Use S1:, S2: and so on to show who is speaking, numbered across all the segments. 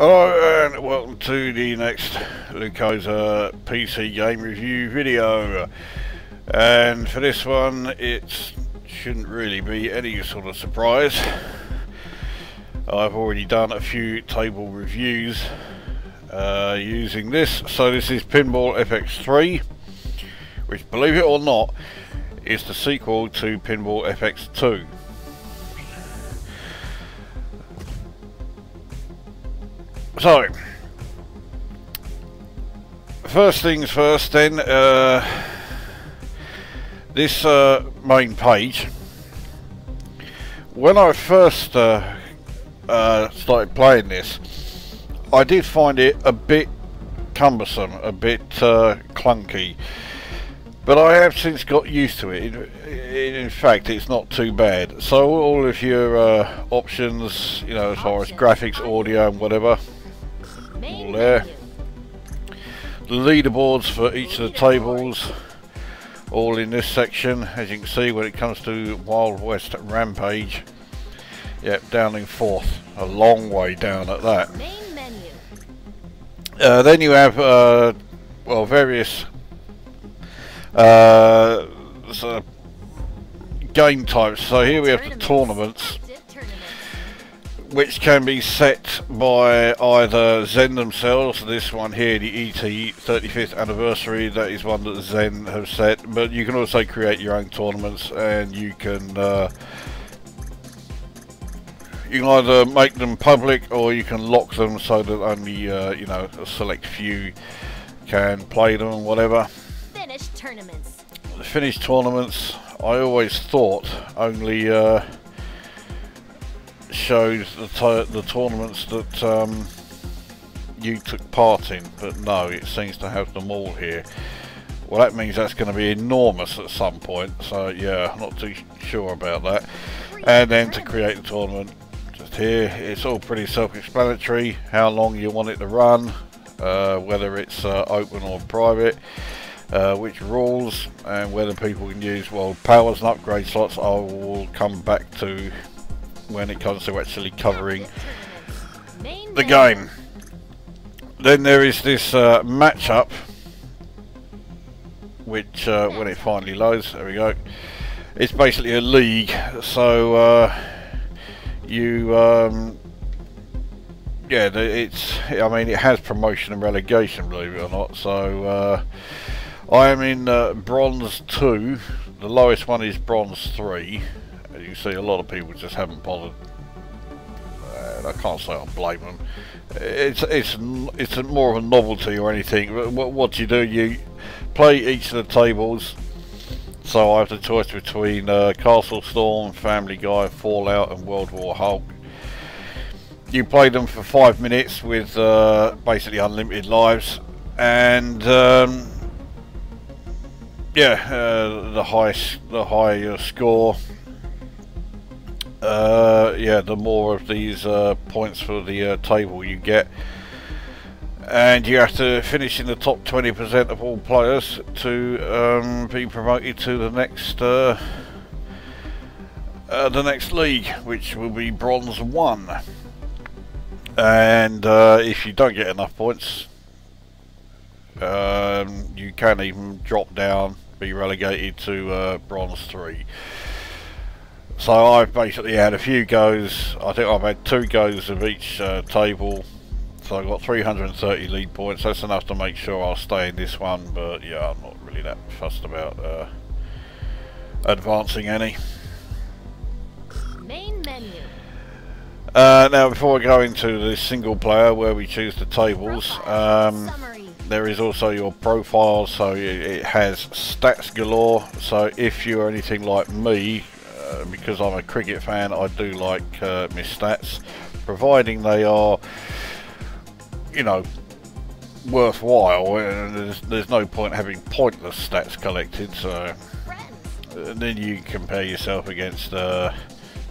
S1: Hello and welcome to the next Lukozer PC game review video. And for this one it shouldn't really be any sort of surprise. I've already done a few table reviews uh, using this. So this is Pinball FX3 which believe it or not is the sequel to Pinball FX2 So, first things first then, uh, this uh, main page, when I first uh, uh, started playing this, I did find it a bit cumbersome, a bit uh, clunky. But I have since got used to it. In, in fact, it's not too bad. So all of your uh, options, you know, as far as graphics, audio and whatever, all there. The leaderboards for each of the tables, all in this section. As you can see, when it comes to Wild West Rampage, yep, down in fourth. A long way down at that. Uh, then you have, uh, well, various uh, so game types. So here we have the tournaments, which can be set by either Zen themselves. This one here, the ET 35th anniversary, that is one that Zen have set. But you can also create your own tournaments, and you can. Uh, you can either make them public or you can lock them so that only uh, you know a select few can play them and whatever
S2: finished tournaments.
S1: The finished tournaments, I always thought only uh, showed the, the tournaments that um, you took part in, but no, it seems to have them all here. Well, that means that's going to be enormous at some point, so yeah, not too sure about that. And then to create the tournament, just here, it's all pretty self-explanatory, how long you want it to run, uh, whether it's uh, open or private uh, which rules and whether people can use well powers and upgrade slots I will come back to when it comes to actually covering the game. Then there is this uh, matchup which uh, when it finally loads, there we go, it's basically a league so uh, you um, yeah it's I mean it has promotion and relegation believe it or not so uh, I am in uh, bronze 2. The lowest one is bronze 3. As you see, a lot of people just haven't bothered. And I can't say I blame them. It's it's it's more of a novelty or anything. What, what you do, you play each of the tables. So I have the choice between uh, Castle Storm, Family Guy, Fallout, and World War Hulk. You play them for five minutes with uh, basically unlimited lives, and um, yeah, uh, the high the higher your score, uh, yeah, the more of these uh, points for the uh, table you get, and you have to finish in the top 20% of all players to um, be promoted to the next uh, uh, the next league, which will be bronze one. And if you don't get enough points, um, you can even drop down be relegated to uh, bronze 3. So I've basically had a few goes, I think I've had two goes of each uh, table, so I've got 330 lead points, that's enough to make sure I'll stay in this one, but yeah, I'm not really that fussed about uh, advancing any.
S2: Main menu.
S1: Uh, now before I go into the single player where we choose the tables, um, there is also your profile. So it has stats galore. So if you're anything like me uh, because I'm a cricket fan I do like uh, stats providing they are you know worthwhile and there's, there's no point having pointless stats collected so and then you compare yourself against uh,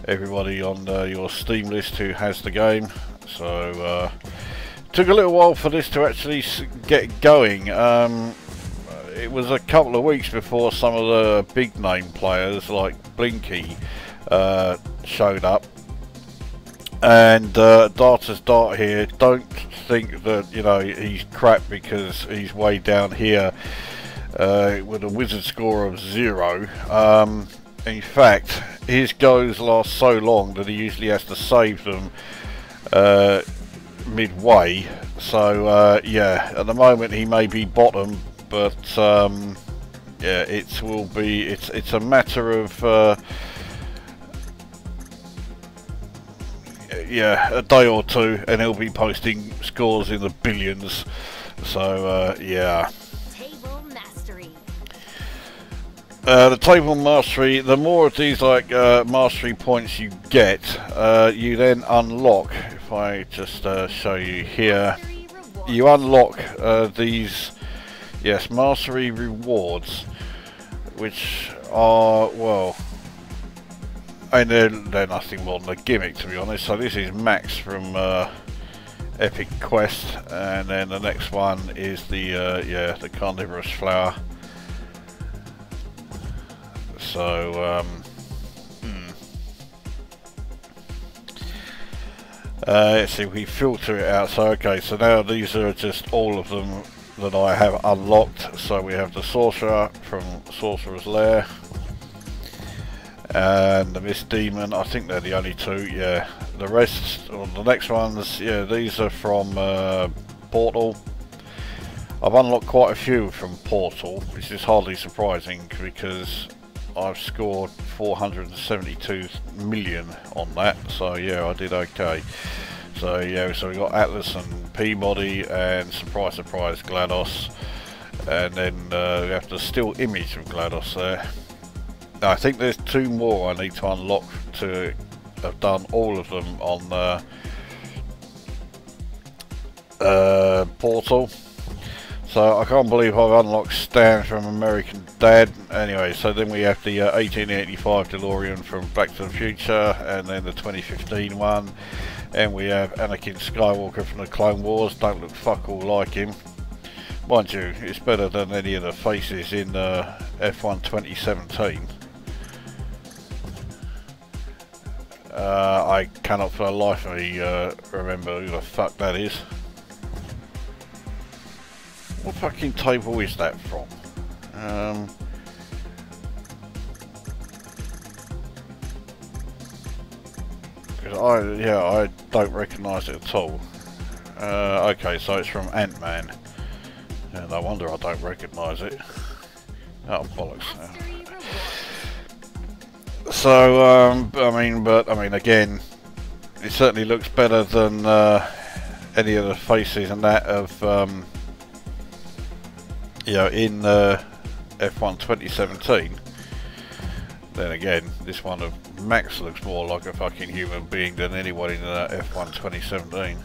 S1: everybody on uh, your Steam list who has the game so uh, took a little while for this to actually get going. Um, it was a couple of weeks before some of the big name players like Blinky uh, showed up. And uh, Darter's Dart here, don't think that you know he's crap because he's way down here uh, with a wizard score of zero. Um, in fact, his goes last so long that he usually has to save them uh, midway. So uh, yeah, at the moment he may be bottom, but um, yeah, it will be. It's it's a matter of. Uh, yeah, a day or two, and he'll be posting scores in the billions. So uh, yeah.
S2: Table mastery.
S1: Uh, the table mastery, the more of these like uh, mastery points you get, uh, you then unlock, if I just uh, show you here, you unlock uh, these, yes, mastery rewards, which are, well, and they're, they're nothing more than a gimmick to be honest. So this is Max from uh, Epic Quest, and then the next one is the, uh, yeah, the Carnivorous Flower. So, um, hmm. uh, let's see, we filter it out. So, okay, so now these are just all of them that I have unlocked. So we have the Sorcerer from Sorcerer's Lair. And the Mist Demon, I think they're the only two, yeah. The rest, or the next ones, yeah, these are from uh, Portal. I've unlocked quite a few from Portal, which is hardly surprising because I've scored 472 million on that, so yeah, I did okay. So yeah, so we got Atlas and Peabody, and surprise, surprise, GLaDOS, and then uh, we have the still image of GLaDOS there. I think there's two more I need to unlock to have done all of them on uh, uh, Portal. So I can't believe I've unlocked Stan from American Dad. Anyway, so then we have the uh, 1885 DeLorean from Back to the Future, and then the 2015 one, and we have Anakin Skywalker from the Clone Wars. Don't look fuck all like him. Mind you, it's better than any of the faces in uh, F1 2017. Uh, I cannot for the life of me uh, remember who the fuck that is. What fucking table is that from? Um, Cause I, yeah, I don't recognise it at all. Uh, okay, so it's from Ant-Man. Yeah, no wonder I don't recognise it. Oh, bollocks. So, um, I mean, but, I mean, again, it certainly looks better than uh, any of the faces and that of, um, you know, in uh, F1 2017. Then again, this one of Max looks more like a fucking human being than anyone in uh, F1 2017.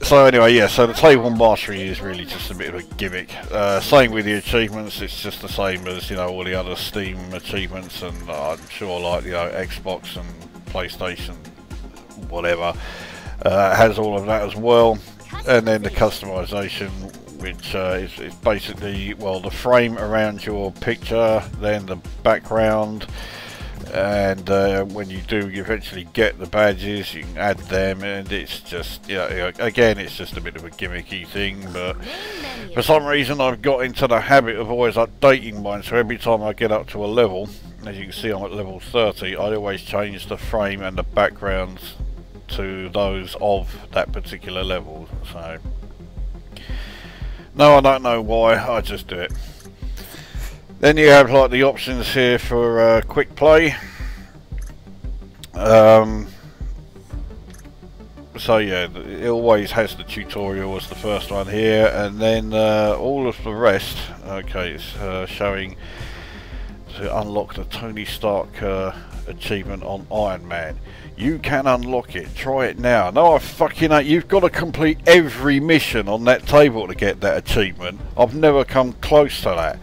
S1: So anyway, yeah, so the table mastery is really just a bit of a gimmick. Uh, same with the achievements, it's just the same as, you know, all the other Steam achievements and uh, I'm sure like, you know, Xbox and PlayStation, whatever, uh, has all of that as well. And then the customization, which uh, is, is basically, well, the frame around your picture, then the background, and uh, when you do you eventually get the badges you can add them and it's just you know, again it's just a bit of a gimmicky thing but for some reason I've got into the habit of always updating mine so every time I get up to a level as you can see I'm at level 30 I always change the frame and the backgrounds to those of that particular level so no I don't know why I just do it then you have like the options here for uh, quick play. Um, so yeah, it always has the tutorial as the first one here, and then uh, all of the rest. Okay, it's uh, showing to unlock the Tony Stark uh, achievement on Iron Man. You can unlock it. Try it now. No, I fucking ain't. You've got to complete every mission on that table to get that achievement. I've never come close to that.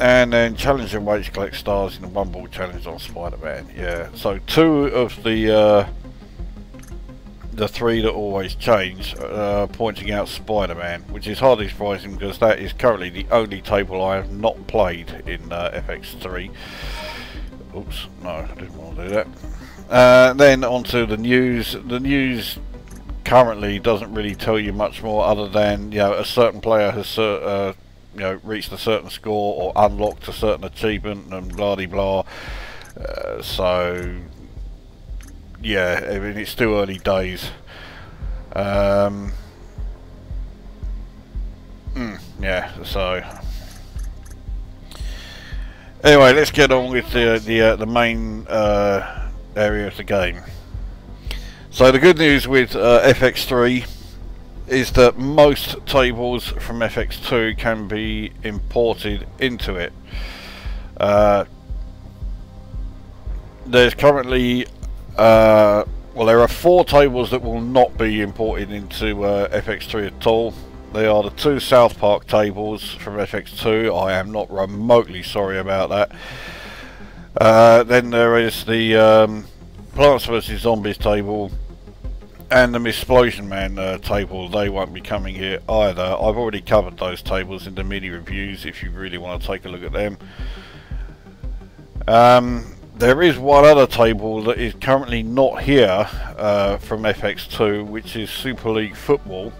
S1: And then wait to collect stars in the one ball challenge on Spider-Man. Yeah. So two of the uh, the three that always change, uh, pointing out Spider-Man, which is hardly surprising because that is currently the only table I have not played in uh, FX3. Oops, no, I didn't want to do that. Uh, then onto the news. The news currently doesn't really tell you much more other than you know a certain player has uh, you know reached a certain score or unlocked a certain achievement and blah de blah. Uh, so yeah, I mean it's still early days. Um, mm, yeah, so anyway, let's get on with the the uh, the main uh, area of the game. So the good news with uh, FX3 is that most tables from FX2 can be imported into it. Uh, there's currently, uh, well there are four tables that will not be imported into uh, FX3 at all. They are the two South Park tables from FX2. I am not remotely sorry about that. Uh, then there is the um, Plants vs Zombies table and the Ms. Splosion Man uh, table, they won't be coming here either. I've already covered those tables in the mini reviews if you really want to take a look at them. Um, there is one other table that is currently not here uh, from FX2, which is Super League Football.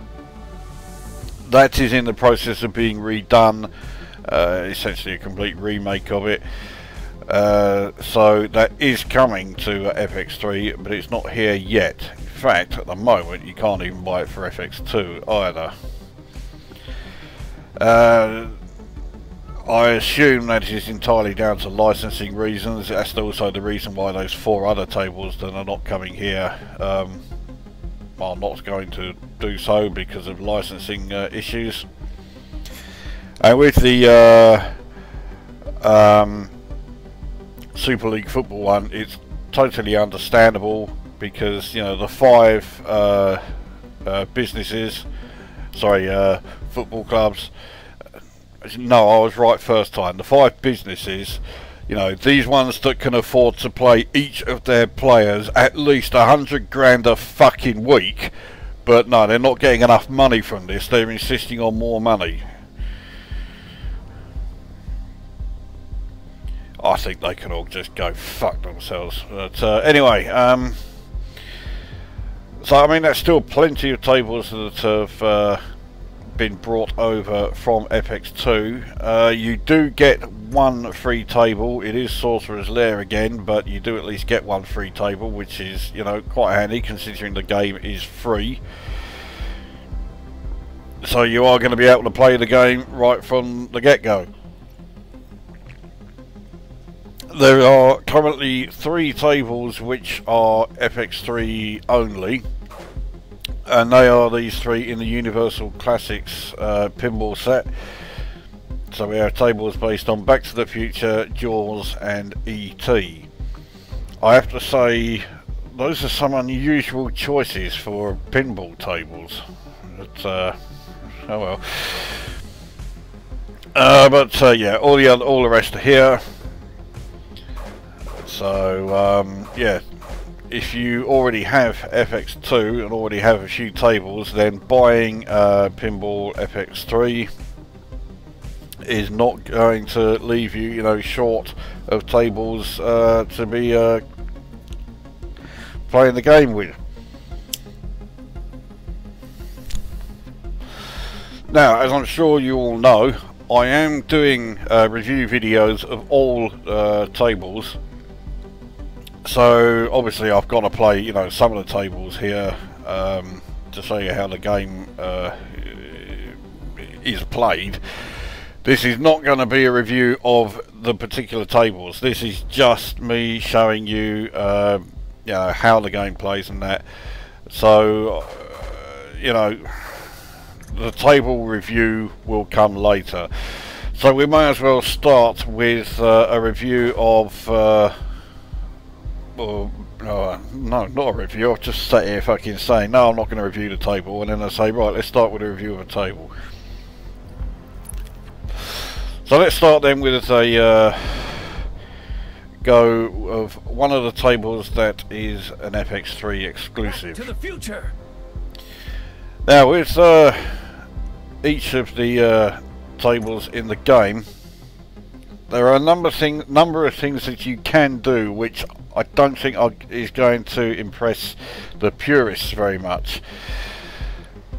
S1: That is in the process of being redone, uh, essentially a complete remake of it. Uh, so that is coming to FX3, but it's not here yet In fact, at the moment, you can't even buy it for FX2 either. Uh, I assume that is entirely down to licensing reasons. That's also the reason why those four other tables that are not coming here um, are not going to do so because of licensing uh, issues. And with the uh, um, Super League Football one, it's totally understandable because you know the five uh, uh, businesses, sorry, uh, football clubs. No, I was right first time. The five businesses, you know, these ones that can afford to play each of their players at least a hundred grand a fucking week, but no, they're not getting enough money from this. They're insisting on more money. I think they can all just go fuck themselves. But uh, anyway, um, so I mean, there's still plenty of tables that have uh, been brought over from FX2. Uh, you do get one free table. It is Sorcerer's Lair again, but you do at least get one free table, which is, you know, quite handy considering the game is free. So you are going to be able to play the game right from the get-go. There are currently three tables which are FX3 only and they are these three in the Universal Classics uh, pinball set. So we have tables based on Back to the Future, Jaws and E.T. I have to say those are some unusual choices for pinball tables. But, uh, oh well. Uh, but uh, yeah, all the other, all the rest are here. So um, yeah, if you already have FX2 and already have a few tables, then buying uh, Pinball FX3 is not going to leave you, you know, short of tables uh, to be uh, playing the game with. Now, as I'm sure you all know, I am doing uh, review videos of all uh, tables so obviously I've got to play you know some of the tables here um, to show you how the game uh, is played. This is not going to be a review of the particular tables. This is just me showing you uh, you know how the game plays and that. So uh, you know the table review will come later. So we may as well start with uh, a review of uh, or no, no, not a review. I'll just sit here fucking saying, no, I'm not going to review the table, and then I say, right, let's start with a review of a table. So let's start then with a uh, go of one of the tables that is an FX3 exclusive.
S3: Back to the future.
S1: Now with uh, each of the uh, tables in the game, there are a number of thing, number of things that you can do which I don't think I, is going to impress the purists very much.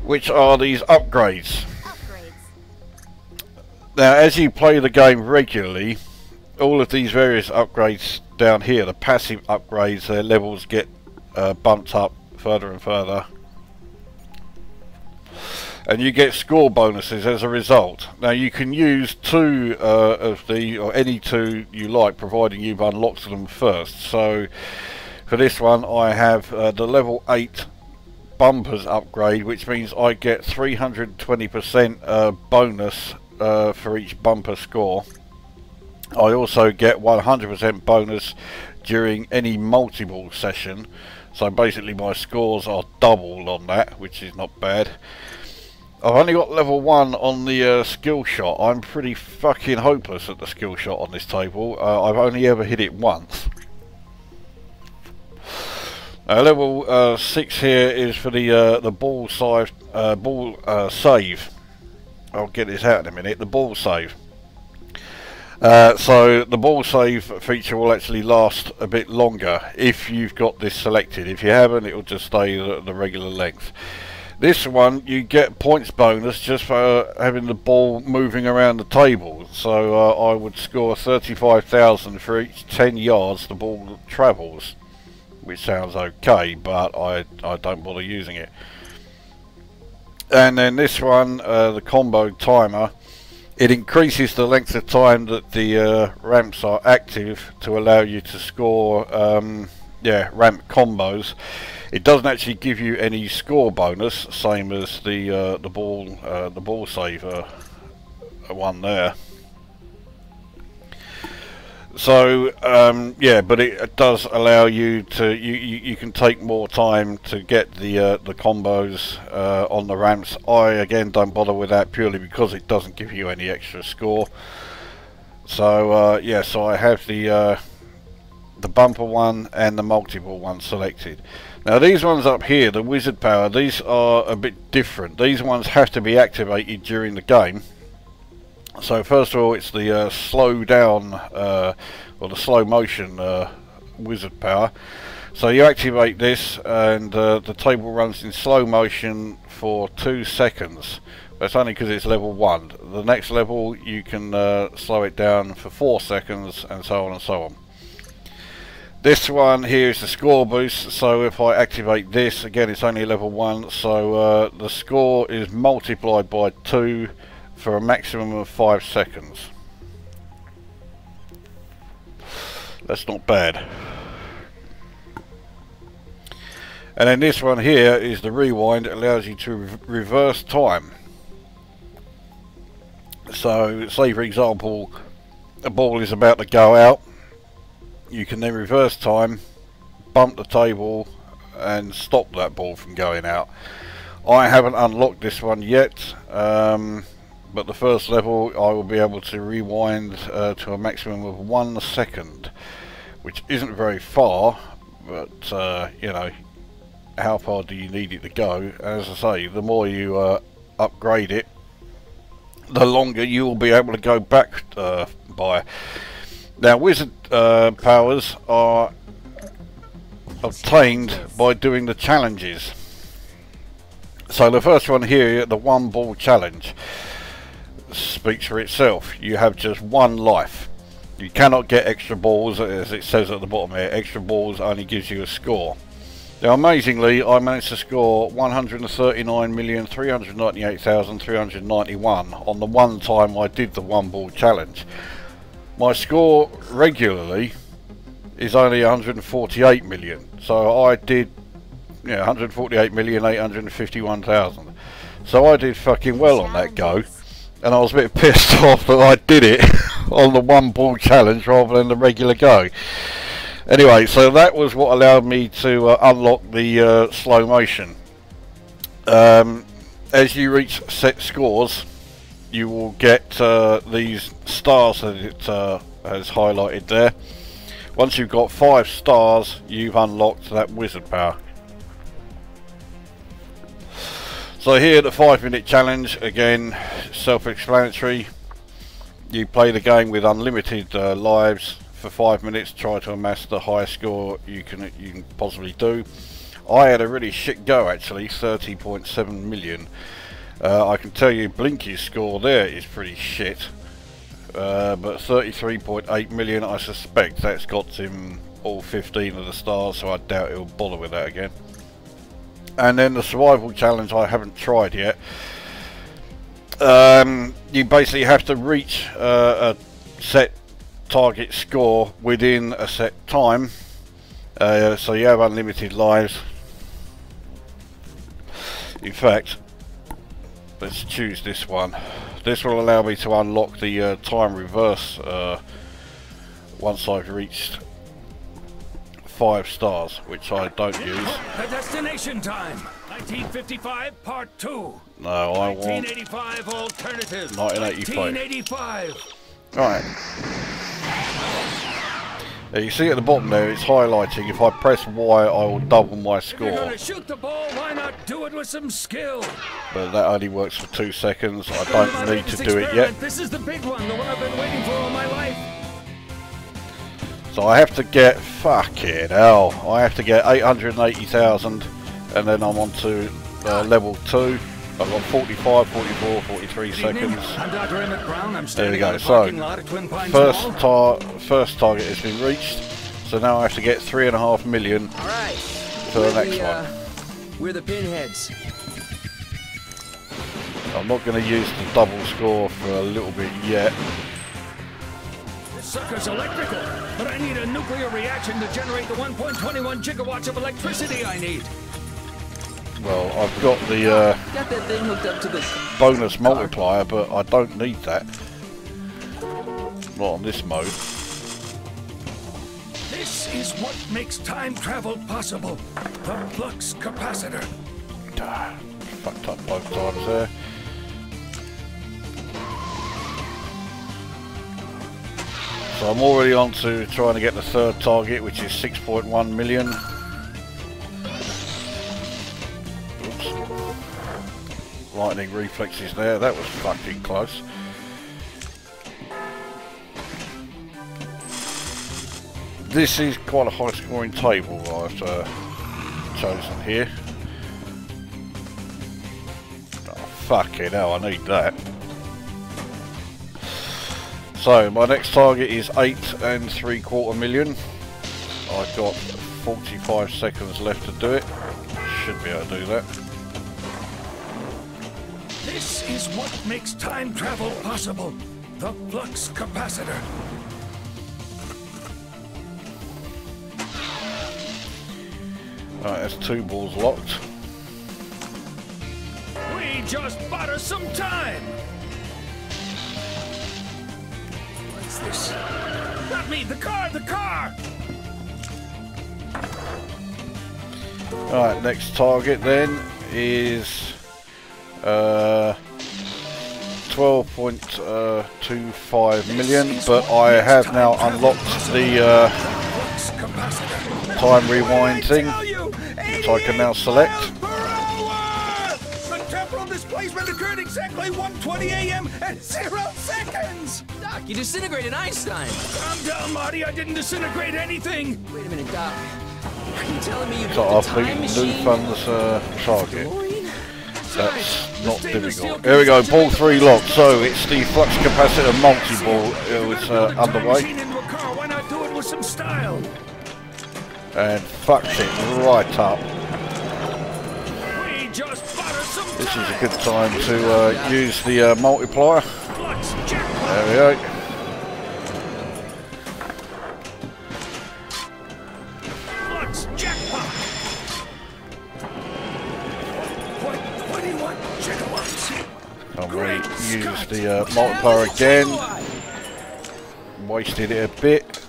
S1: Which are these upgrades.
S2: Upgrades.
S1: Now, as you play the game regularly, all of these various upgrades down here, the passive upgrades, their levels get uh, bumped up further and further. And you get score bonuses as a result. Now you can use two uh, of the, or any two you like, providing you've unlocked them first. So for this one I have uh, the level 8 bumpers upgrade, which means I get 320% uh, bonus uh, for each bumper score. I also get 100% bonus during any multi-ball session. So basically my scores are doubled on that, which is not bad. I've only got level 1 on the uh, skill shot. I'm pretty fucking hopeless at the skill shot on this table. Uh, I've only ever hit it once. Uh, level uh, 6 here is for the uh, the ball, save, uh, ball save. I'll get this out in a minute. The ball save. So the ball save feature will actually last a bit longer if you've got this selected. If you haven't, it will just stay the, the regular length. This one, you get points bonus just for having the ball moving around the table. So uh, I would score 35,000 for each 10 yards the ball travels. Which sounds okay, but I, I don't bother using it. And then this one, uh, the combo timer, it increases the length of time that the uh, ramps are active to allow you to score um, yeah ramp combos it doesn't actually give you any score bonus same as the uh, the ball uh, the ball saver one there. So um, yeah but it does allow you to you, you, you, can take more time to get the uh, the combos uh, on the ramps. I again don't bother with that purely because it doesn't give you any extra score. So uh, yeah so I have the uh, the bumper one and the multi-ball one selected now these ones up here the wizard power these are a bit different these ones have to be activated during the game so first of all, it's the uh, slow down uh, or the slow motion uh, wizard power. So you activate this, and uh, the table runs in slow motion for two seconds. That's only because it's level one. The next level, you can uh, slow it down for four seconds, and so on and so on. This one here is the score boost, so if I activate this, again it's only level 1, so uh, the score is multiplied by 2 for a maximum of 5 seconds. That's not bad. And then this one here is the rewind. It allows you to re reverse time. So, say for example, a ball is about to go out. You can then reverse time, bump the table, and stop that ball from going out. I haven't unlocked this one yet. Um, but the first level I will be able to rewind uh, to a maximum of one second which isn't very far but uh, you know how far do you need it to go as I say the more you uh, upgrade it the longer you will be able to go back uh, by now wizard uh, powers are obtained by doing the challenges so the first one here the one ball challenge speaks for itself. You have just one life. You cannot get extra balls, as it says at the bottom here. Extra balls only gives you a score. Now, amazingly, I managed to score 139,398,391 on the one time I did the one ball challenge. My score regularly is only 148 million. So I did yeah, 148 million 851,000. So I did fucking well on that go and I was a bit pissed off that I did it on the one ball challenge rather than the regular go. Anyway, so that was what allowed me to uh, unlock the uh, slow motion. Um, as you reach set scores, you will get uh, these stars that it uh, has highlighted there. Once you've got five stars, you've unlocked that wizard power. So here the five minute challenge, again self-explanatory. You play the game with unlimited uh, lives, for five minutes, try to amass the highest score you can you can possibly do. I had a really shit go actually, 30.7 million. Uh, I can tell you Blinky's score there is pretty shit. Uh, but 33.8 million, I suspect that's got him all 15 of the stars, so I doubt he'll bother with that again. And then the survival challenge I haven't tried yet. Um, you basically have to reach uh, a set target score within a set time. Uh, so you have unlimited lives. In fact, let's choose this one. This will allow me to unlock the uh, time reverse uh, once I've reached five stars, which I don't use.
S3: The destination time. 1955 part 2.
S1: No, I want
S3: 1985 alternative.
S1: 1985.
S3: 1985.
S1: Right. Now you see at the bottom there, it's highlighting. If I press Y, I will double my
S3: If you're
S1: score.
S3: gonna shoot the ball, why not do it with some skill?
S1: But that only works for two seconds. I
S3: Go to my
S1: don't need to do it yet.
S3: This is the big one, the one I've been waiting for all my life.
S1: So I have to get, fucking hell, I have to get 880,000 and then I'm on to uh, level 2. I've got 45, 44, 43
S3: Good
S1: seconds.
S3: I'm Dr. Emmett Brown. I'm
S1: There we go. So,
S3: parking lot at Twin Pines
S1: first, tar first target has been reached. So now I have to get 3.5 million
S4: All right.
S1: for the next
S4: the,
S1: one.
S4: uh, we're the pinheads.
S1: I'm not going to use the double score for a little bit yet.
S3: This sucker's electrical, but I need a nuclear reaction to generate the 1.21 gigawatts of electricity I need.
S1: Well, I've got the uh,
S4: Got that thing hooked up to the.
S1: bonus multiplier, but I don't need that. Not on this mode.
S3: This is what makes time travel possible. The flux capacitor.
S1: Ah, fucked up both times there. So I'm already on to trying to get the third target, which is 6.1 million. Lightning reflexes there, that was fucking close. This is quite a high scoring table I've uh, chosen here. Oh, fucking hell, I need that. So, my next target is 8 and 3 quarter million. I've got 45 seconds left to do it. Should be able to do that.
S3: What makes time travel possible. The flux capacitor.
S1: Right, that's two balls locked.
S3: We just bought us some time. What's this? Not me, the car, the car!
S1: Alright, next target then is uh, 12.25 million, but I have now unlocked the uh, time rewind thing,
S3: which
S1: I can now select.
S3: The temporal displacement occurred exactly 1:20 a.m. and zero seconds.
S4: Doc, you disintegrated Einstein.
S3: Calm down, Marty. I didn't disintegrate anything.
S4: Wait a minute, Doc. Are you telling me you
S1: So
S4: built
S1: I've
S4: a time
S1: beaten
S4: machine?
S1: Lufthansa's uh, target. That's not difficult. Here we go, ball three locked. So it's the flux capacitor multi-ball. It was uh, underway. and fucked it right up. This is a good time to uh, use the uh, multiplier. There we go. The uh, multiplier again. Wasted it a bit.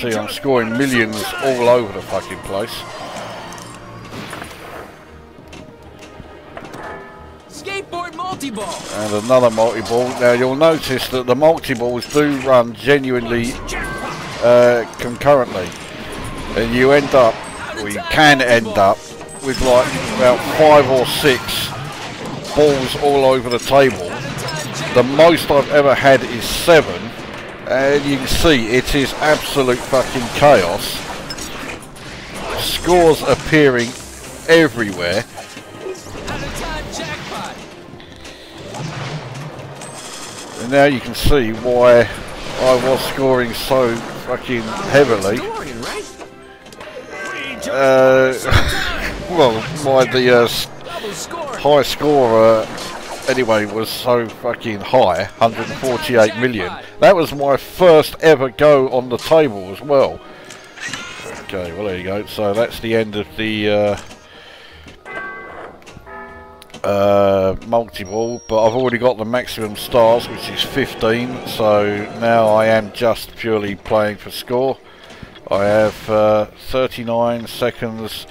S1: See, I'm scoring
S3: bought us some
S1: millions all over the fucking place.
S4: Skateboard multi-ball.
S1: And another multi-ball. Now you'll notice that the multi-balls do run genuinely uh, concurrently. And you end up, or you can end up, with like about five or six balls all over the table. The most I've ever had is seven, And you can see it is absolute fucking chaos. Scores appearing everywhere.
S4: Out of time jackpot.
S1: And now you can see why I was scoring so fucking heavily.
S4: Dorian, right?
S3: We just
S1: Uh, well, why the uh, s-
S4: Double score.
S1: High score uh, anyway was so fucking high 148 million. that was my first ever go on the table as well. Okay well there you go. So that's the end of the uh, uh, multi-ball. But I've already got the maximum stars which is 15 so now I am just purely playing for score. I have uh, 39 seconds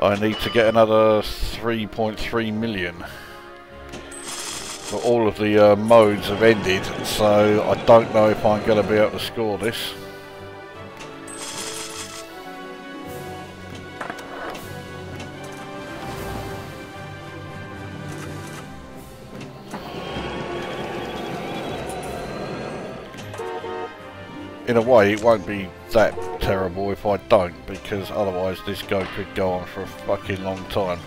S1: I need to get another 3.3 million but all of the uh, modes have ended, so I don't know if I'm going to be able to score this. In a way, it won't be that terrible if I don't, because otherwise this go could go on for a fucking long time.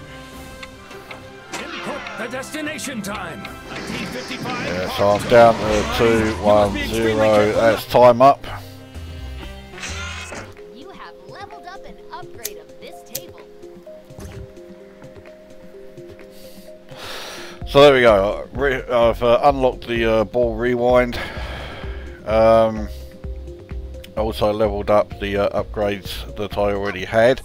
S3: input the destination time.
S1: Yeah, so I'm down to two, one, zero. That's time up.
S2: You have leveled up and upgraded this table.
S1: So there we go. I've uh, unlocked the uh, ball rewind. Um, also leveled up the uh, upgrades that I already had.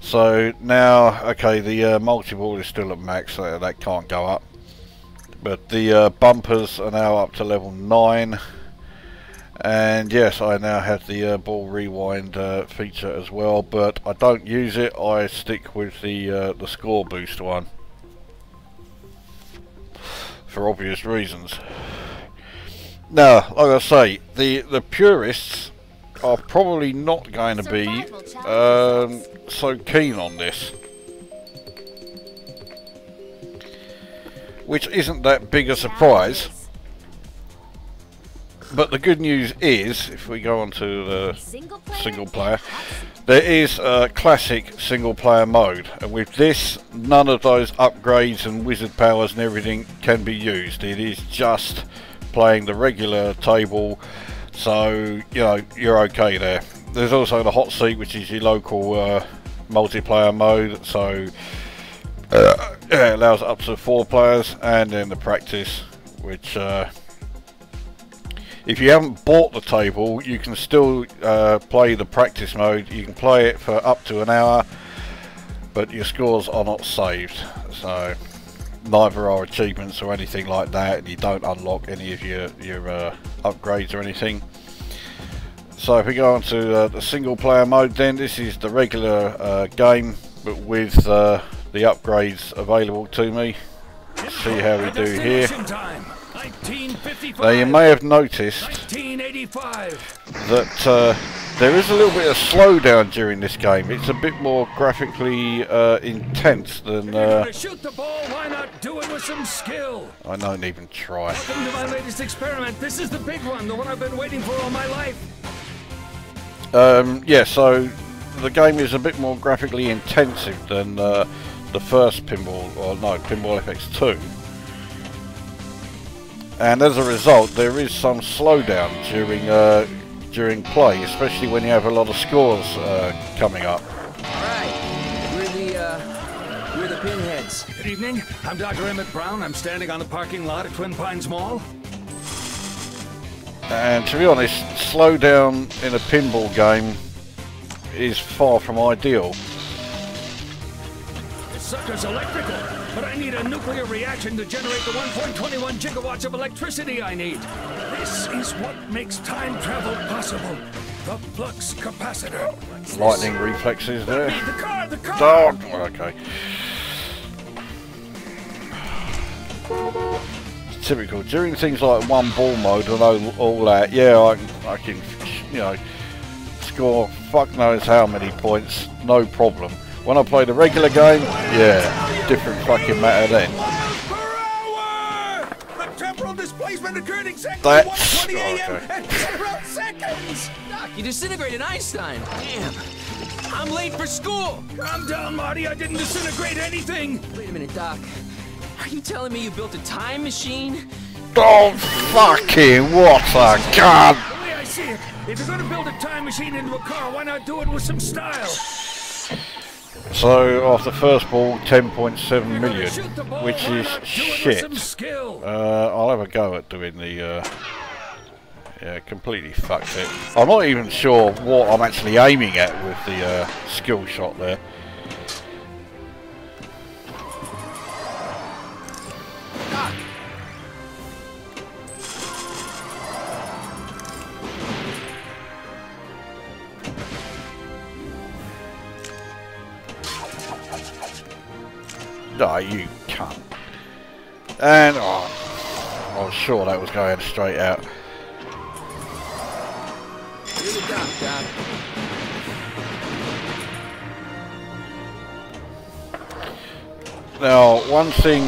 S1: So now, okay, the uh, multi-ball is still at max, so that can't go up. But the uh, bumpers are now up to level 9. And yes, I now have the uh, ball rewind uh, feature as well, but I don't use it. I stick with the uh, the score boost one for obvious reasons. Now, like I say, the the purists are probably not going to be um, so keen on this. Which isn't that big a surprise. But the good news is, if we go on to the
S2: Single player.
S1: single player, there is a classic single player mode, and with this, none of those upgrades and wizard powers and everything can be used. It is just playing the regular table, so you know you're okay there. There's also the hot seat, which is your local uh, multiplayer mode, so uh, yeah, it allows up to four players, and then the practice, which. Uh, if you haven't bought the table, you can still uh, play the practice mode. You can play it for up to an hour, but your scores are not saved. So neither are achievements or anything like that, and you don't unlock any of your your uh, upgrades or anything. So if we go on to uh, the single player mode, then this is the regular uh, game, but with uh, the upgrades available to me. See how we do here.
S3: Destination time. 1955.
S1: Now you may have noticed
S3: 1985.
S1: that uh, there is a little bit of slowdown during this game. It's a bit more graphically uh, intense than uh,
S3: shoot the ball, why not do it with some skill?
S1: I don't even try.
S3: Welcome to my latest experiment. This is the big one, the one I've been waiting for all my life.
S1: Um, yeah, so the game is a bit more graphically intensive than uh, the first Pinball, or no, Pinball FX2. And as a result, there is some slowdown during uh, during play, especially when you have a lot of scores uh, coming up.
S4: Alright. We're the, uh, we're the pinheads.
S3: Good evening. I'm Dr. Emmett Brown. I'm standing on the parking lot at Twin Pines Mall.
S1: And to be honest, slow down in a pinball game is far from ideal.
S3: This sucker's electrical, but I need a nuclear reaction to generate the 1.21 gigawatts of electricity I need. This is what makes time travel possible. The flux capacitor.
S1: Lightning reflexes there.
S3: The car, the car!
S1: Dog. Okay. It's typical. During things like one ball mode and all, all that, yeah, I can, I can, you know, score fuck knows how many points, no problem. When I play the regular game, yeah, different fucking matter then.
S3: Per hour! The temporal displacement occurred exactly
S1: That's-
S3: 1:20 a.m.
S1: okay.
S3: and zero seconds.
S4: Doc, you disintegrated Einstein. Damn. I'm late for school.
S3: Calm down, Marty. I didn't disintegrate anything.
S4: Wait a minute, Doc. Are you telling me you built a time machine?
S1: Oh, fucking what a gun!
S3: The way I see it, if you're gonna build a time machine into a car, why not do it with some style?
S1: So, the first ball, 10.7
S3: You're gonna
S1: million, which is shit. Uh, I'll have a go at doing the, uh, yeah, completely fucked it. I'm not even sure what I'm actually aiming at with the uh, skill shot there. Ah, you cunt. And, oh, I was sure that was going straight out. Now, one thing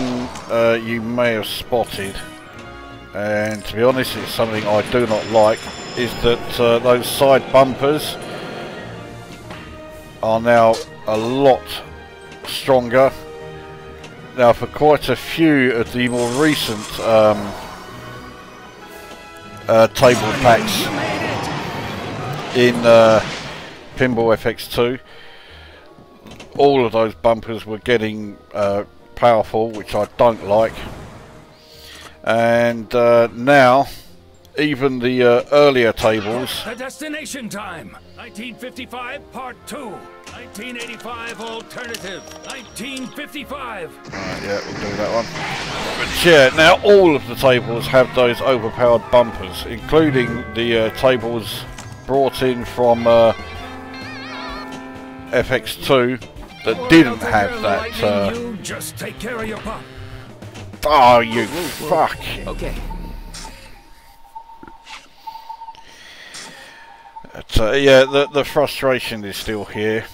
S1: uh, you may have spotted, and to be honest, it's something I do not like, is that uh, those side bumpers are now a lot stronger. Now, for quite a few of the more recent um, uh, table packs in uh, Pinball FX2, all of those bumpers were getting uh, powerful, which I don't like. And uh, now, even the uh, earlier tables,
S3: The destination time. 1955, part two. 1985, alternative. 1955.
S1: Right, yeah, we'll do that one. But yeah, now all of the tables have those overpowered bumpers, including the uh, tables brought in from uh, FX2 that didn't have that. Uh,
S3: You just take care of your pop.
S1: oh, you fuck!
S4: Okay.
S1: But, uh, yeah, the the frustration is still here.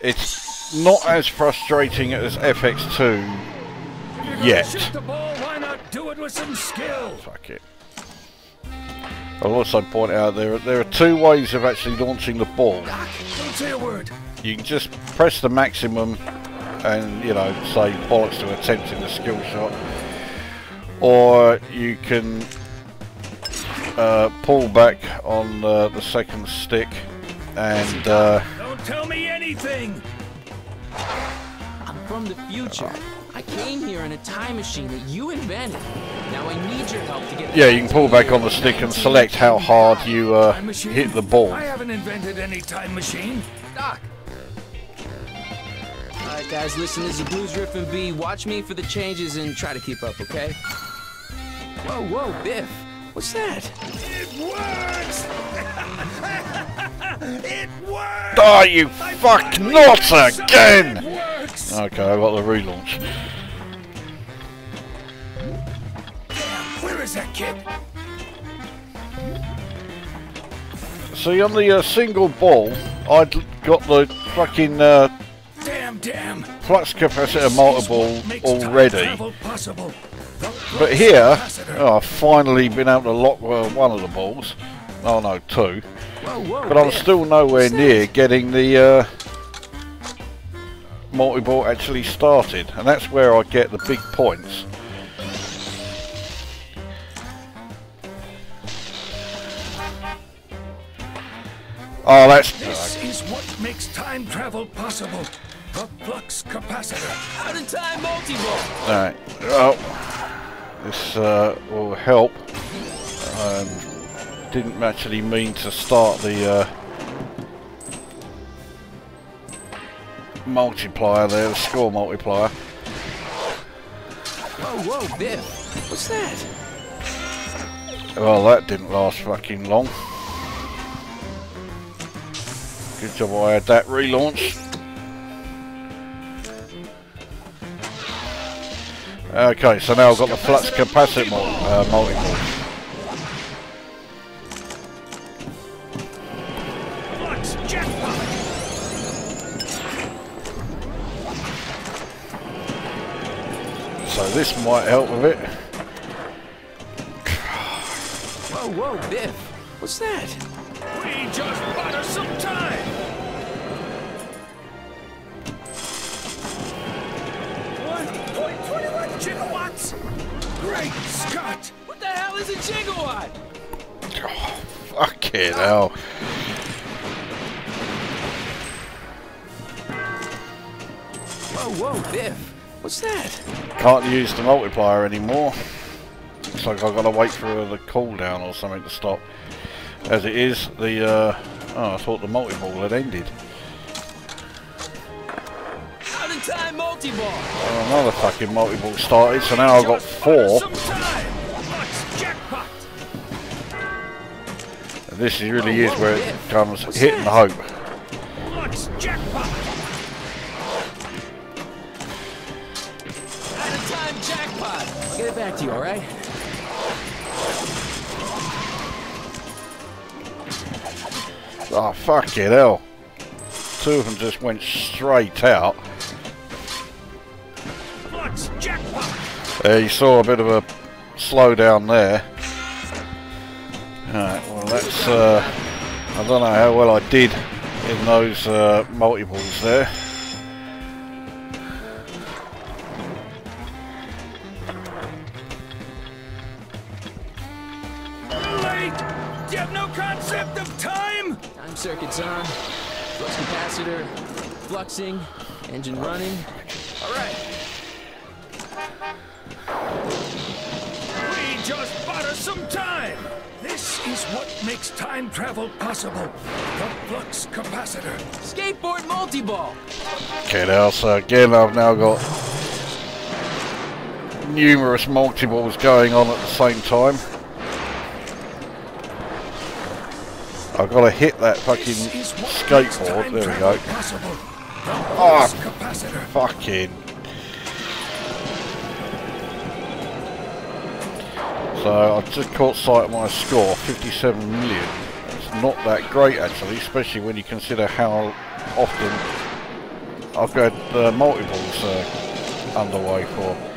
S1: It's not as frustrating as FX2
S3: You're
S1: yet.
S3: Ball, why not do it with some skill?
S1: Fuck it. I'll also point out there are, there are two ways of actually launching the ball.
S3: Don't say a word.
S1: You can just press the maximum and, you know, say bollocks to attempting the skill shot. Or you can uh, pull back on uh, the second stick and uh,
S3: Don't tell me anything.
S4: I'm from the future. I came here in a time machine that you invented. Now I need your help to get.
S1: yeah, you can pull back on the stick and select how hard you uh, hit the ball.
S3: I haven't invented any time machine.
S4: Doc. All right, guys, listen. This is Blues Riff and B. Watch me for the changes and try to keep up, okay? Whoa, whoa, Biff. What's that?
S3: It works! it works!
S1: Oh, you fuck not again! Okay, I got the relaunch.
S3: Where is that kid?
S1: See, on the uh, single ball, I'd got the fucking uh,
S3: Damn, damn.
S1: flux capacitor
S3: time
S1: already. But here, oh, I've finally been able to lock uh, one of the balls. Oh no, two. But I'm still nowhere near getting the uh, multi-ball actually started. And that's where I get the big points. Oh, that's...
S3: This is what makes time travel possible. The flux capacitor.
S4: Out of time.
S1: Alright, Oh. this uh, will help. Um, didn't actually mean to start the uh, multiplier there, the score multiplier.
S4: Whoa, whoa, Biff. What's that?
S1: Well, that didn't last fucking long. Good job I had that relaunch. Okay, so now I've got the flux capacitor mul uh, multi-ball.
S3: Flux jackpot.
S1: So this might help with it.
S4: whoa, Biff. What's that?
S3: We just bought us some time. Great Scott!
S4: What the hell is a gigawatt?
S1: Oh, fucking hell.
S4: Whoa, whoa, Biff. What's that?
S1: Can't use the multiplier anymore. Looks like I've got to wait for the cooldown or something to stop. As it is, the, uh, oh, I thought the multi-ball had ended. Oh, another fucking multi-ball started, so now I've got four. And this is really is where it comes hitting the hope.
S4: Ah, Get it back to you, all right?
S1: Oh, fucking hell. Two of them just went straight out. Uh, you saw a bit of a slowdown there. Alright, well that's, uh, I don't know how well I did in those uh, multiples there.
S3: Late. Do you have no concept of time?
S4: Time circuit's on. Flux capacitor. Fluxing. Engine running. All
S3: just bought us some time. This is what makes time travel possible. The flux capacitor.
S4: Skateboard multi-ball.
S1: Okay now, so again I've now got numerous multiples going on at the same time. I've got to hit that fucking
S3: This is what makes
S1: skateboard, there we go.
S3: Possible. The
S1: Ah.
S3: capacitor.
S1: Fucking. So I've just caught sight of my score, 57 million. It's not that great actually, especially when you consider how often I've got uh, multiples uh, underway for.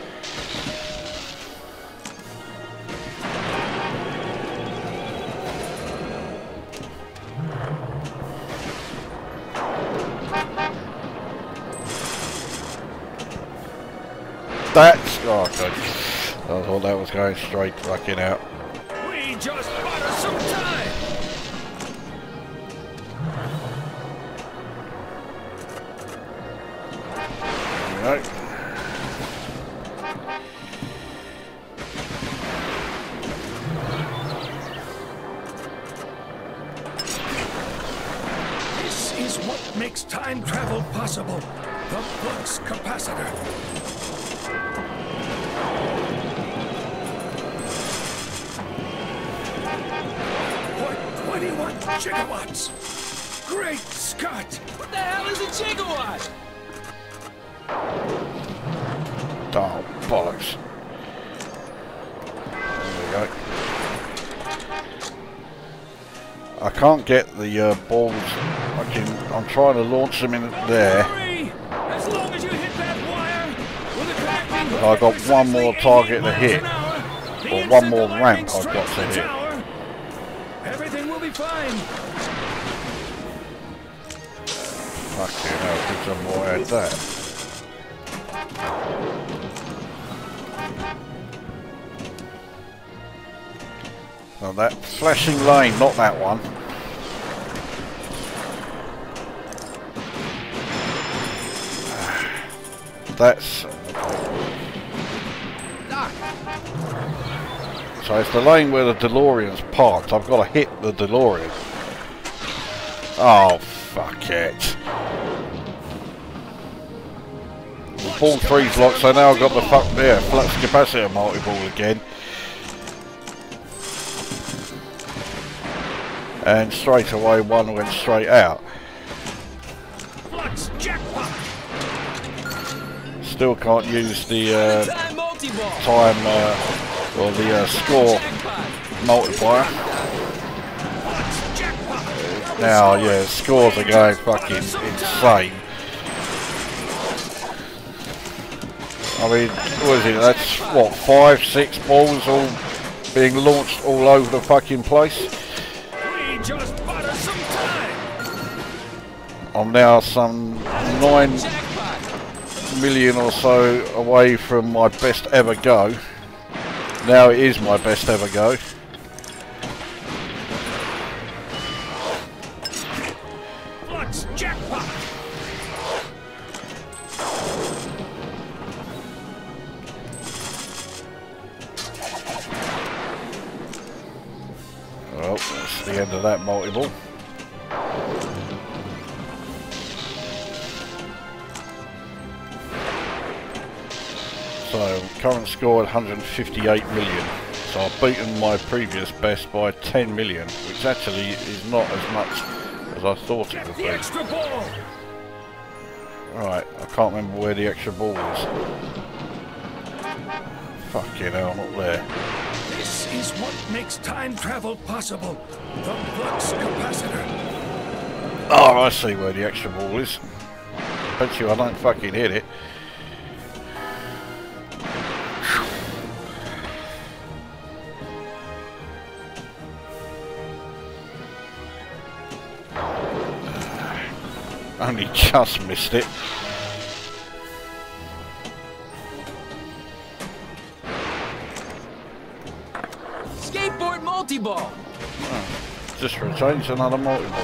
S1: Going straight fucking out.
S3: We just
S1: Oh, bollocks. There we go. I can't get the uh, balls. I can, I'm trying to launch them in there.
S3: As long as you hit that wire, with a connecting hook
S1: I've got one more target to hit.
S3: miles an hour, the
S1: Or one more ramp I've got to hit.
S3: tower, Everything will be fine.
S1: Fucking hell, did some more at that. Now that flashing line, not that one. That's so it's the lane where the DeLorean's parked. I've got to hit the DeLorean. Oh fuck it. Ball three's locked, so now I've got the fuck there, flux capacitor multi-ball again. And straight away one went straight out. Still can't use the uh,
S4: time
S1: uh, or the uh, score multiplier. Now, yeah, scores are going fucking insane. I mean, what is it? That's what five, six balls all being launched all over the fucking place. I'm now some
S4: 9
S1: million or so away from my best ever go. Now it is my best ever go. Current score 158 million. So I've beaten my previous best by 10 million, which actually is not as much as I thought it would be. Right, I can't remember where the extra ball is. Fucking hell, not there.
S3: This is what makes time travel possible. The flux capacitor.
S1: Oh, I see where the extra ball is. Bet you I don't fucking hit it. Only just missed it.
S4: Skateboard multi-ball! Hmm.
S1: Just for a change, another multiple.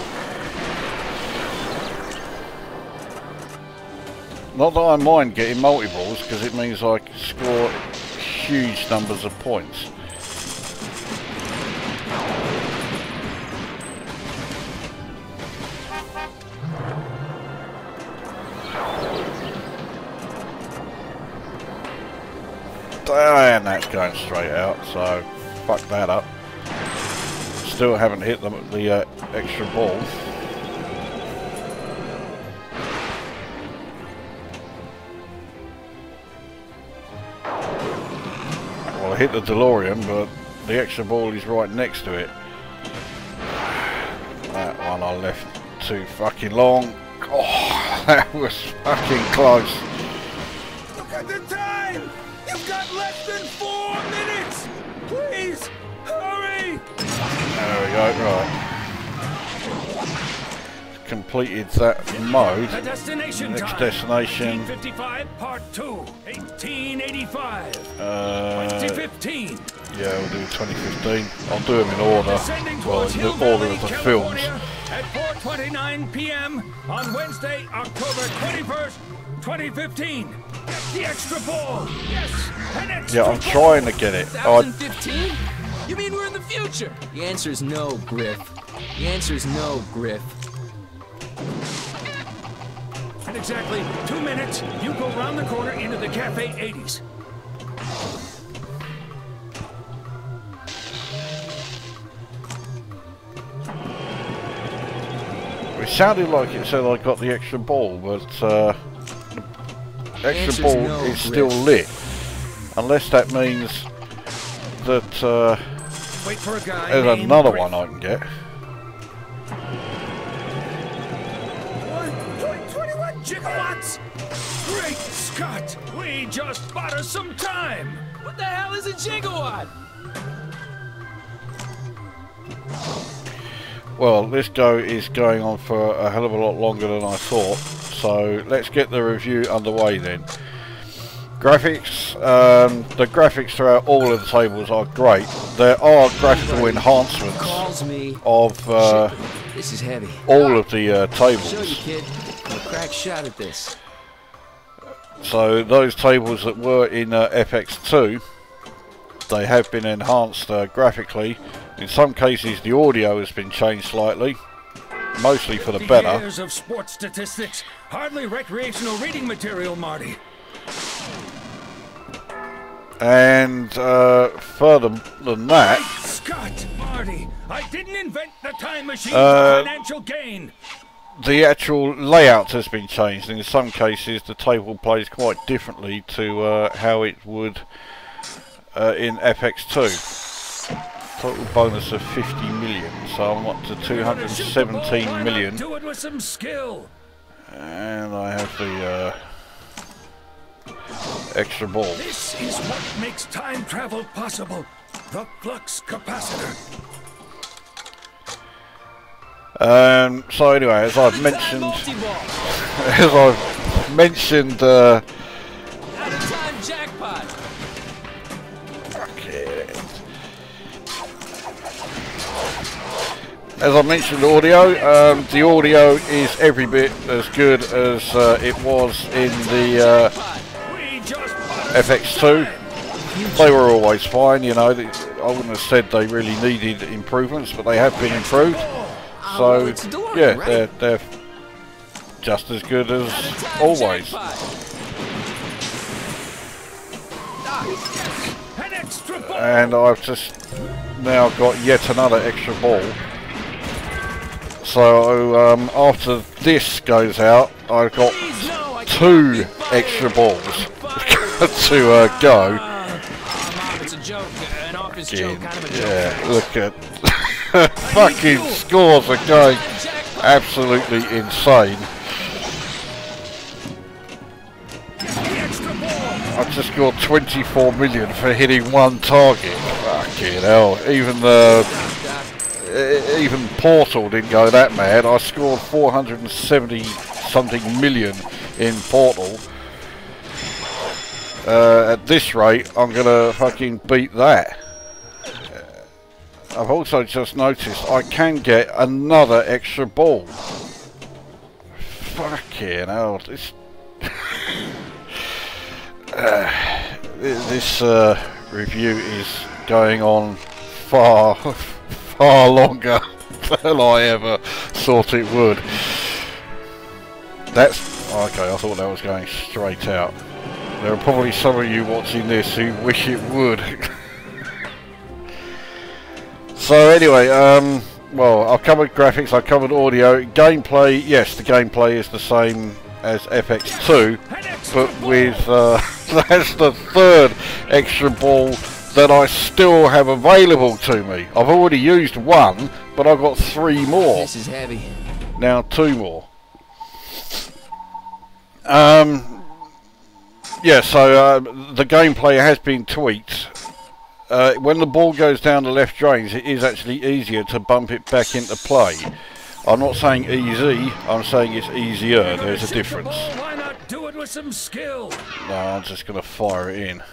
S1: Not that I mind getting multi-balls, because it means I can score huge numbers of points. So fuck that up. Still haven't hit the, the uh, extra ball. Well, I hit the DeLorean, but the extra ball is right next to it. That one I left too fucking long. Oh, that was fucking close. We go, right. Completed that mode.
S3: The destination
S1: Next destination.
S3: 1855 Part 2. 1885.
S1: Uh,
S3: 2015.
S1: yeah, we'll do 2015. I'll do them in order. Well, in the order of the films.
S3: At 4:29 p.m. on Wednesday, October 21st, 2015. Get the extra ball. Yes, an extra
S1: Yeah, I'm trying to get it. I,
S4: 2015? You mean we're in the future? The answer is no, Griff. The answer is no, Griff.
S3: In exactly two minutes, you go round the corner into the Cafe 80s.
S1: it sounded like it said I got the extra ball, but uh, the extra
S4: Answer's
S1: ball
S4: no,
S1: is still lit. Unless that means that uh,
S3: Wait for a guy.
S1: there's another
S3: Griff.
S1: one I can get.
S3: 1.21 gigawatts! Great Scott! We just bought us some time!
S4: What the hell is a gigawatt?
S1: Well, this go is going on for a hell of a lot longer than I thought, so let's get the review underway then. Graphics, um, the graphics throughout all of the tables are great. There are graphical enhancements of uh,
S4: this is heavy.
S1: all of the uh, tables.
S4: kid. I'm a crack shot at this.
S1: So those tables that were in uh, FX2, they have been enhanced uh, graphically. In some cases the audio has been changed slightly, mostly for the
S3: The
S1: better.
S3: years of sports statistics. Hardly recreational reading material, Marty.
S1: And uh, further than that,
S3: Scott! Marty, I didn't invent the time machine
S1: Uh,
S3: for financial gain!
S1: the actual layout has been changed. and In some cases the table plays quite differently to uh, how it would uh, in FX2. Total bonus of 50 million, so I'm up to
S3: You're gonna shoot the ball, why
S1: 217
S3: not
S1: million.
S3: Do it with some skill.
S1: And I have the uh, extra ball.
S3: This is what makes time travel possible. The flux capacitor.
S1: Um, so anyway, as I've mentioned, as I've mentioned, uh,
S4: Out of time jackpot.
S1: as I mentioned, audio. Um, the audio is every bit as good as uh, it was in the uh, FX2. They were always fine, you know. I wouldn't have said they really needed improvements, but they have been improved. So yeah, they're, they're just as good as always. and I've just now got yet another extra ball. So um, after this goes out, I've got two extra balls. to uh, go.
S4: Oh, Mom, it's a joke, an joke, kind of a joke.
S1: Yeah, look at fucking scores are going absolutely insane.
S3: the extra ball.
S1: I've just scored 24 million for hitting one target. Fucking hell. Even the even Portal didn't go that mad. I scored 470 something million in Portal. Uh, at this rate, I'm gonna fucking beat that. Uh, I've also just noticed I can get another extra ball. Fucking hell, this this uh, review is going on far, far longer than I ever thought it would. That's okay. I thought that was going straight out. There are probably some of you watching this who wish it would. so anyway, um, well, I've covered graphics, I've covered audio, gameplay. Yes, the gameplay is the same as FX2 but with uh, that's the third extra ball that I still have available to me. I've already used one, but I've got three more
S4: This is heavy.
S1: now. Two more. Um, yeah, so uh, the gameplay has been tweaked. Uh, when the ball goes down the left drains, it is actually easier to bump it back into play. I'm not saying easy, I'm saying it's easier. There's a difference.
S3: Why not do it with some skill?
S1: No, I'm just going to fire it in.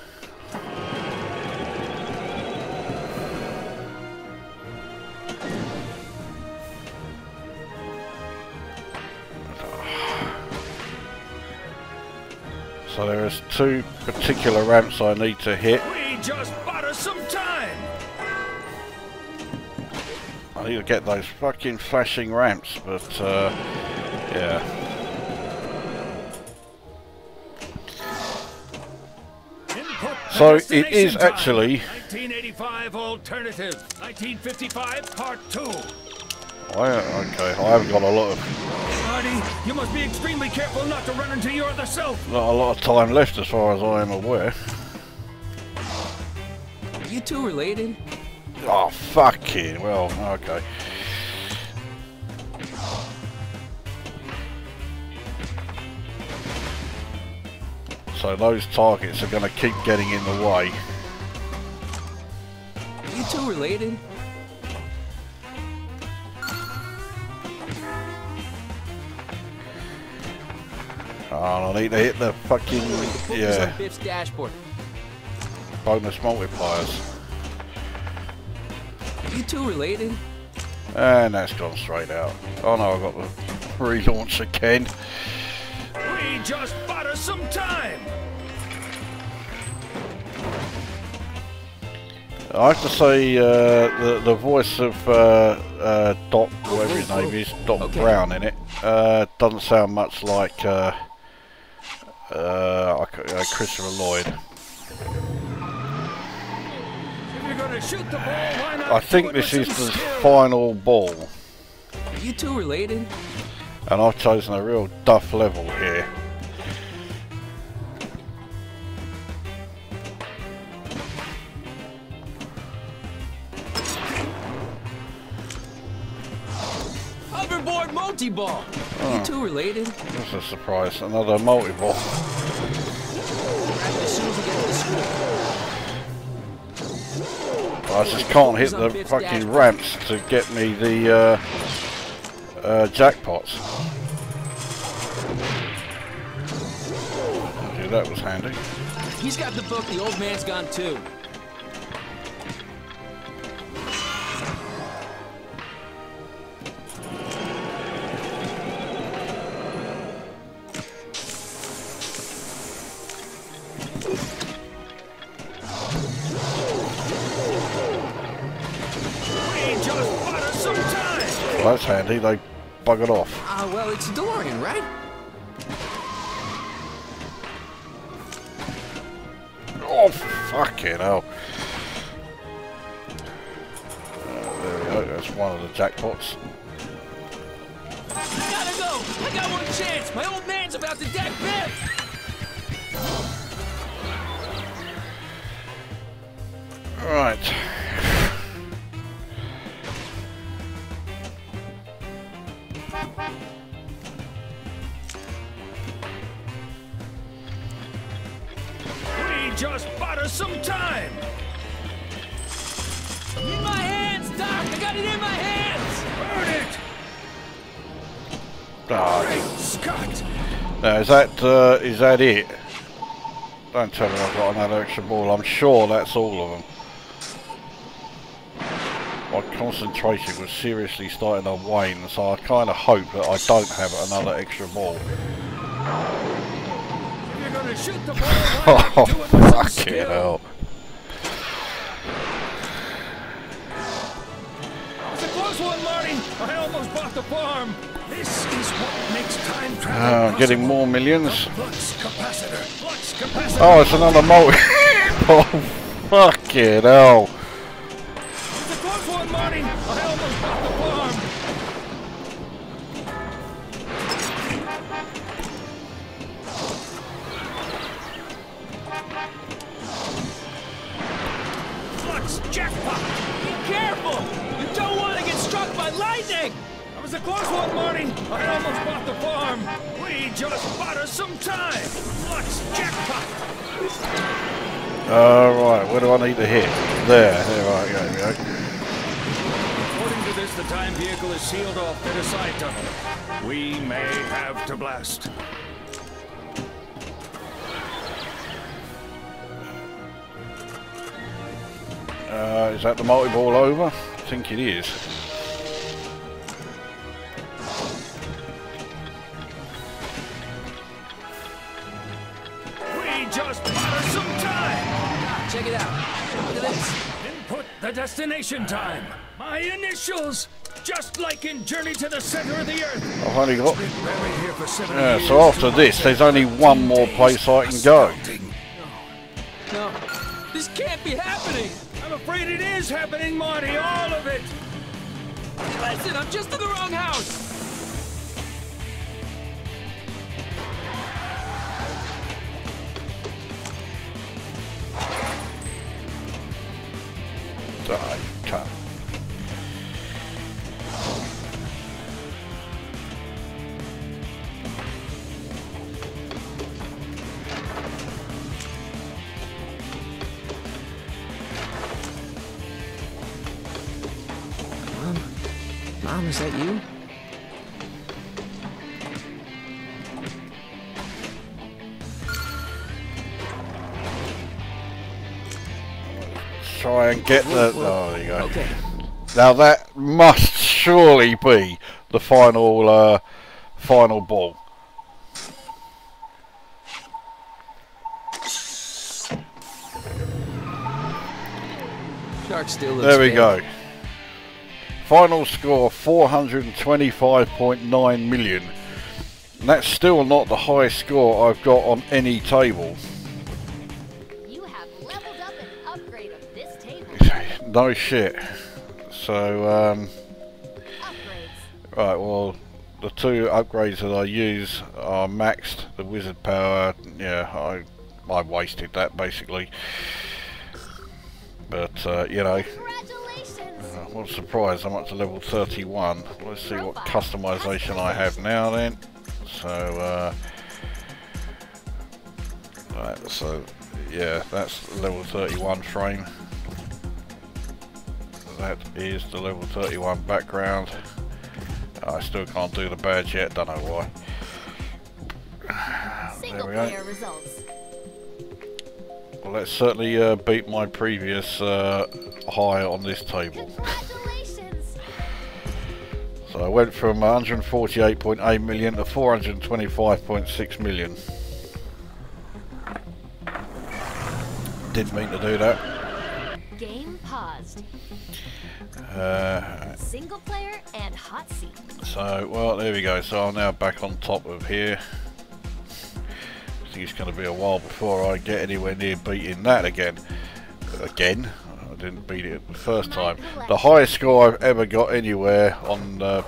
S1: So there is two particular ramps I need to hit.
S3: We just bought us some time.
S1: I need to get those fucking flashing ramps, but uh, yeah. So it is actually-
S3: 1985 alternative. 1955 part two.
S1: I, okay, I haven't got a lot of
S3: Marty, you must be extremely careful not to run into your other self.
S1: not a lot of time left as far as I am aware.
S4: Are you two related?
S1: Oh fucking well, okay. So those targets are going to keep getting in the way.
S4: Are you two related?
S1: Oh, I need to hit the fucking
S4: Focus
S1: yeah
S4: on Biff's dashboard.
S1: bonus multipliers,
S4: Are you two related?
S1: and that's gone straight out. Oh no, I've got the relaunch again.
S3: We just bought us some time.
S1: I have to say, uh, the the voice of uh, uh, Doc, whatever his name is, Doc
S4: Okay.
S1: Brown in it, uh, doesn't sound much like uh, uh, Christopher Lloyd.
S3: If you're gonna shoot the ball, why not
S1: I think this is the
S3: skill?
S1: final ball,
S4: Are you two related?
S1: and I've chosen a real duff level here.
S4: Multi-ball. You two related?
S1: That's a surprise. Another multi-ball.
S4: Grab it as soon as we get to the school.
S1: I just can't hit the fucking ramps to get me the uh, uh, jackpots. Okay, that was handy.
S4: He's got the book, the old man's gone too.
S1: Well, that's handy. They buggered off.
S4: Ah, well, it's a DeLorean, right?
S1: Oh, fucking hell. Uh, there we go. That's one of the jackpots.
S4: I gotta go! I got one chance! My old man's about to deck Biff!
S1: Right.
S3: We just bought us some time.
S4: In my hands, Doc! I got it in my hands!
S3: Burn it.
S1: Ah,
S3: Great Scott.
S1: now, is that uh, is that it? Don't tell me I've got another extra ball. I'm sure that's all of them. My concentration was seriously starting to wane, so I kind of hope that I don't have another extra ball.
S3: You're gonna shoot the ball,
S1: Oh,
S3: not it with
S1: fucking hell.
S3: It's a close one, Marty. I almost bought the farm. This is what makes time travel
S1: ah,
S3: possible.
S1: getting more millions.
S3: Flux capacitor. Flux capacitor.
S1: Oh, it's another multi. oh, fucking hell.
S3: I almost bought the farm. We just bought us some time. Flux jackpot.
S1: Alright, where do I need to hit? There, there I go. Go.
S3: According to this, the time vehicle is sealed off to the side tunnel. We may have to blast.
S1: Uh, is that the multi-ball over? I think it is.
S3: The destination time. My initials. Just like in Journey to the Center of the Earth.
S1: I've only got...
S3: Been buried here for 70
S1: Yeah,
S3: years.
S1: so after this, there's only one more place I can go.
S4: No, this can't be happening!
S3: I'm afraid it is happening, Marty. All of it.
S4: Listen, I'm just in the wrong house!
S1: Get the... Oh, there you go.
S4: Okay.
S1: Now that must surely be the final, uh, final ball.
S4: Shark still
S1: There we
S4: big.
S1: go. Final score 425.9 million. And that's still not the highest score I've got on any table. No shit. So, um, right, well, the two upgrades that I use are maxed. The wizard power, yeah, I, I wasted that basically. But, uh, you know! Uh, what a surprise, I'm up to level 31. Let's see what customization I have now then. So, uh, right, so, yeah, that's level 31 frame. That is the level 31 background. I still can't do the badge yet, don't know why.
S2: Single
S1: we go.
S2: player results.
S1: Well, let's certainly uh, beat my previous uh, high on this table. So I went from 148.8 million to 425.6 million. Didn't mean to do that.
S2: Game paused. Single player and hot seat.
S1: so, well, there we go. So I'm now back on top of here. I think it's going to be a while before I get anywhere near beating that again. Again? I didn't beat it the first time. The highest score I've ever got anywhere on, uh,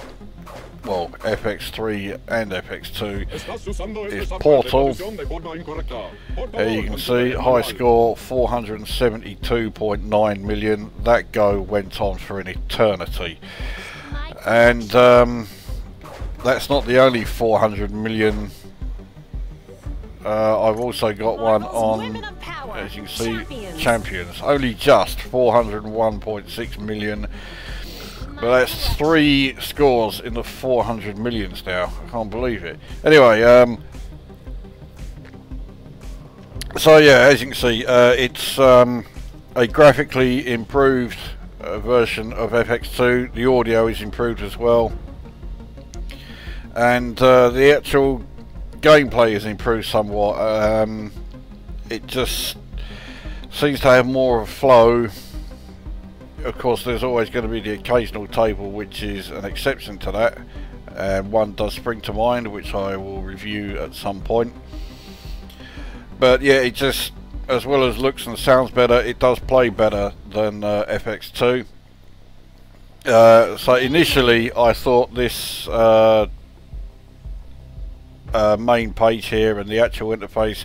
S1: well, FX3 and FX2
S5: is
S1: Portal. There you can see high score 472.9 million. That go went on for an eternity. And um, that's not the only 400 million. Uh, I've also got one on, as you can see, champions. Only just 401.6 million. But that's three scores in the 400 millions now. I can't believe it. Anyway, um, so yeah, as you can see, uh, it's um, a graphically improved uh, version of FX2. The audio is improved as well, and uh, the actual gameplay is improved somewhat. Um, it just seems to have more of a flow. Of course, there's always going to be the occasional table, which is an exception to that. And one does spring to mind, which I will review at some point but yeah, it just as well as looks and sounds better, it does play better than uh, FX2. Uh, so initially, I thought this uh, uh, main page here and the actual interface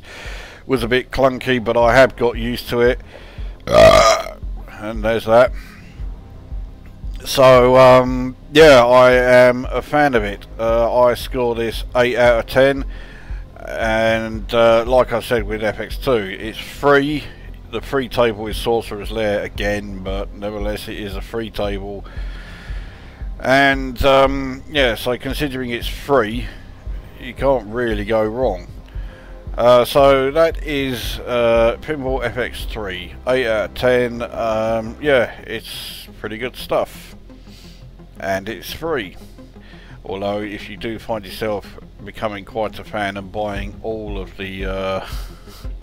S1: was a bit clunky, but I have got used to it. And there's that. So um, yeah, I am a fan of it. Uh, I score this 8 out of 10 and uh, like I said with FX2 it's free the free table is Sorcerer's Lair again but nevertheless it is a free table and um, yeah so considering it's free you can't really go wrong uh, so that is uh, Pinball FX3 8 out of 10 um, yeah it's pretty good stuff. And it's free. Although if you do find yourself becoming quite a fan and buying all of the uh,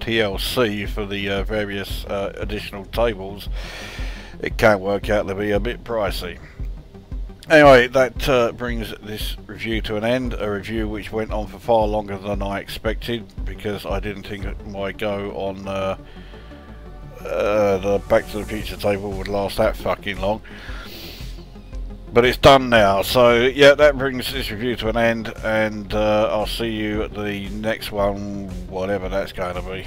S1: DLC for the uh, various uh, additional tables it can work out to be a bit pricey anyway that uh, brings this review to an end a review which went on for far longer than I expected because I didn't think my go on uh, uh, the Back to the Future table would last that fucking long. But it's done now. So yeah that brings this review to an end and uh, I'll see you at the next one whatever that's going to be